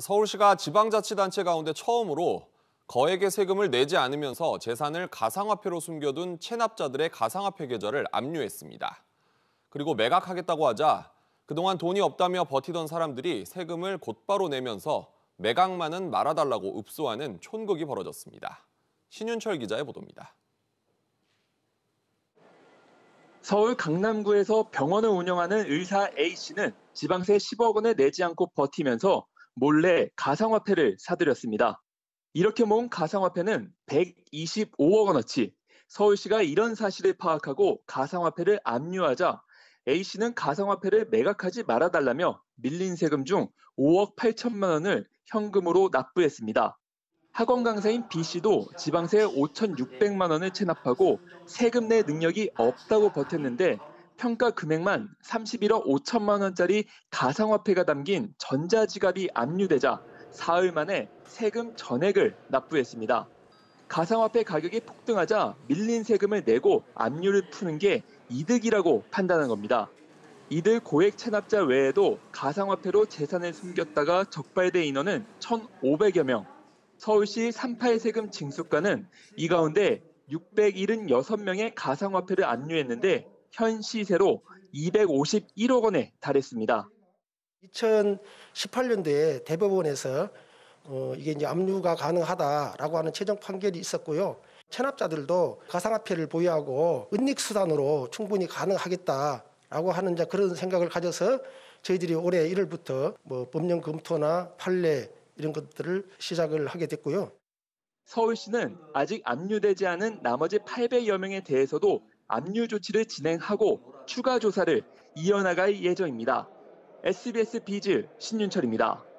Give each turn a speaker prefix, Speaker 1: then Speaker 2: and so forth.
Speaker 1: 서울시가 지방자치단체 가운데 처음으로 거액의 세금을 내지 않으면서 재산을 가상화폐로 숨겨둔 체납자들의 가상화폐 계좌를 압류했습니다. 그리고 매각하겠다고 하자 그동안 돈이 없다며 버티던 사람들이 세금을 곧바로 내면서 매각만은 말아달라고 읍소하는 촌극이 벌어졌습니다. 신윤철 기자의 보도입니다.
Speaker 2: 서울 강남구에서 병원을 운영하는 의사 A씨는 지방세 10억 원을 내지 않고 버티면서 몰래 가상화폐를 사들였습니다. 이렇게 모은 가상화폐는 125억 원어치. 서울시가 이런 사실을 파악하고 가상화폐를 압류하자 A씨는 가상화폐를 매각하지 말아달라며 밀린 세금 중 5억 8천만 원을 현금으로 납부했습니다. 학원 강사인 B씨도 지방세 5,600만 원을 체납하고 세금 내 능력이 없다고 버텼는데 평가 금액만 31억 5천만 원짜리 가상화폐가 담긴 전자지갑이 압류되자 사흘 만에 세금 전액을 납부했습니다. 가상화폐 가격이 폭등하자 밀린 세금을 내고 압류를 푸는 게 이득이라고 판단한 겁니다. 이들 고액 체납자 외에도 가상화폐로 재산을 숨겼다가 적발된 인원은 1,500여 명. 서울시 38 세금 징수과는 이 가운데 676명의 가상화폐를 압류했는데 현 시세로 251억 원에 달했습니다.
Speaker 3: 2018년도에 대법원에서 어, 이게 이제 압류가 가능하다라고 하는 최종 판결이 있었고요. 체납자들도 가상화폐를 보유하고 은닉 수단으로 충분히 가능하겠다라고 하는 이제 그런 생각을 가져서 저희들이 올해 1월부터 뭐 법령 검토나 판례 이런 것들을 시작을 하게 됐고요.
Speaker 2: 서울시는 아직 압류되지 않은 나머지 800여 명에 대해서도 압류 조치를 진행하고 추가 조사를 이어나갈 예정입니다. SBS 비즈 신윤철입니다.